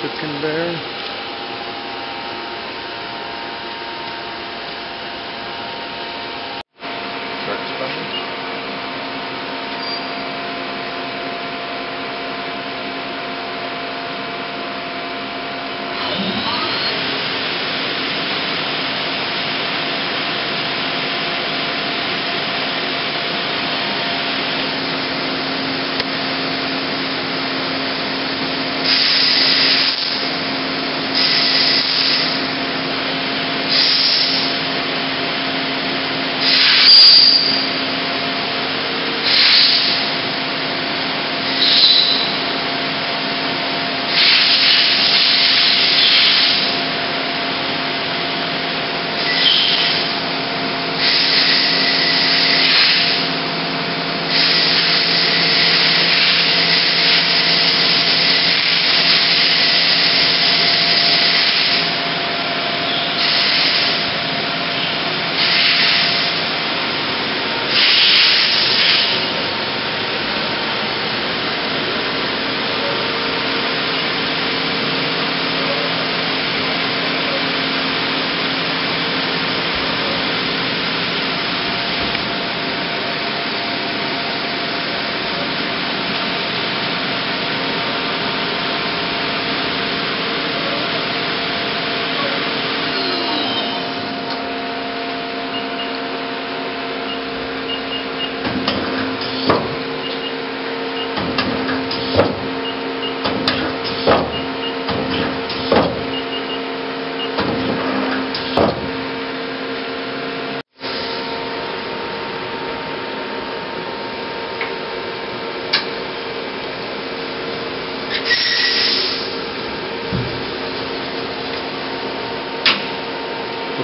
chicken bear.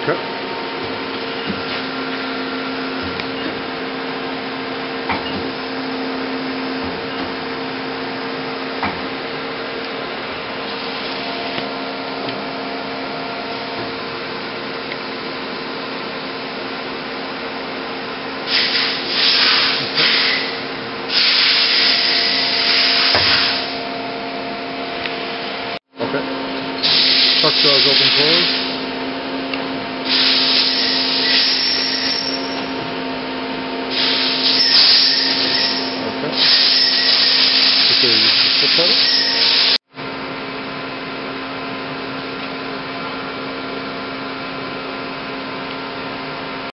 cut. Okay. Truck doors open closed.